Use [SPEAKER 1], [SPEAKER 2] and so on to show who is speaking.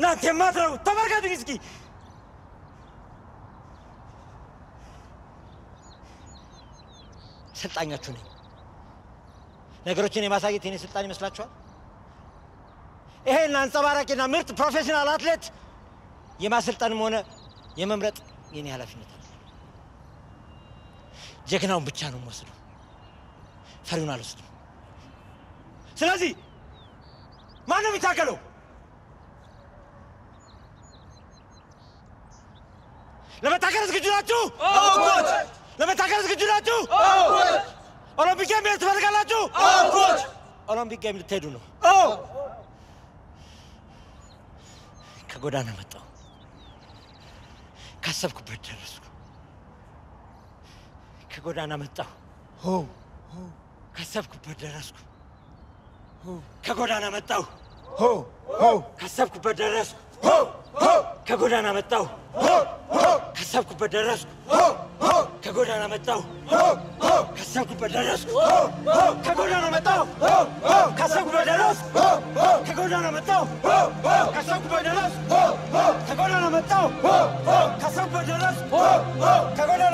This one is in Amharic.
[SPEAKER 1] እናንተ የማትረቡ ተመልከቱኝ እስኪ። ሰልጣኛችሁ ነኝ። ነገሮችን የማሳየት የኔ ስልጣን ይመስላችኋል? ይሄን አንጸባራቂና ምርጥ ፕሮፌሽናል አትሌት የማሰልጠንም ሆነ የመምረጥ የኔ ኃላፊነት አለ። ጀግናውን ብቻ ነው የምወስደው፣ ፈሪውን አልወስድም። ስለዚህ ማን ነው የሚታገለው? ለመታገል ዝግጁ ናችሁ? ለመታገል ዝግጁ ናችሁ? ኦሎምፒክ game መሄድ ትፈልጋላችሁ? ኦሎምፒክ game ልትሄዱ ነው? ከጎዳና መጣሁ፣ ካሰብኩበት ደረስኩ። ከጎዳና መጣሁ፣ ካሰብኩበት ደረስኩ። ከጎዳና መጣሁ፣ ካሰብኩበት ደረስኩ። ከጎዳና መጣሁ፣ ካሰብኩበት ደረስኩ። ከጎዳና መጣሁ፣ ካሰብኩበት ደረስኩ። ከጎዳና መጣሁ፣ ካሰብኩበት ደረስኩ። ከጎዳና መጣሁ፣ ካሰብኩበት ደረስኩ። ከጎዳና መጣሁ፣ ካሰብኩበት ደረስኩ። ከጎዳና